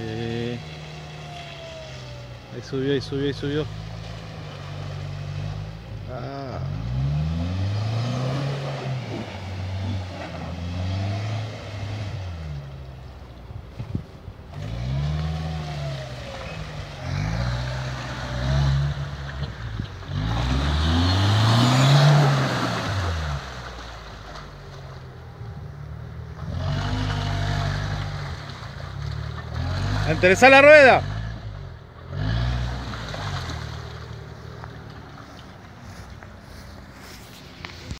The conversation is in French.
Ahí. Ahí subió, ahí subió, ahí subió. Ah. Endereza la rueda.